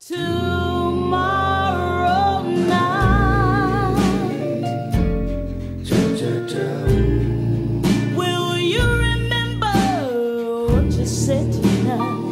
Tomorrow night, will you remember what you said tonight?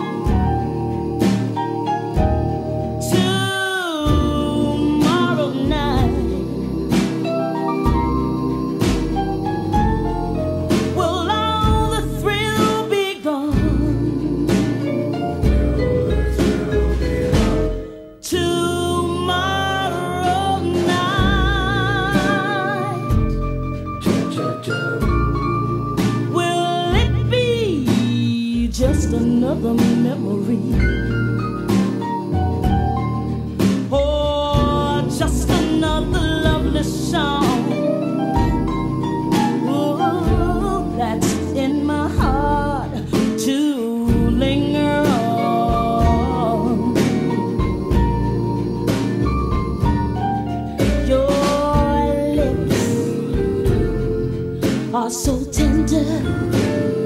just another memory. Oh, just another lovely song. Oh, that's in my heart to linger on. Your lips are so tender.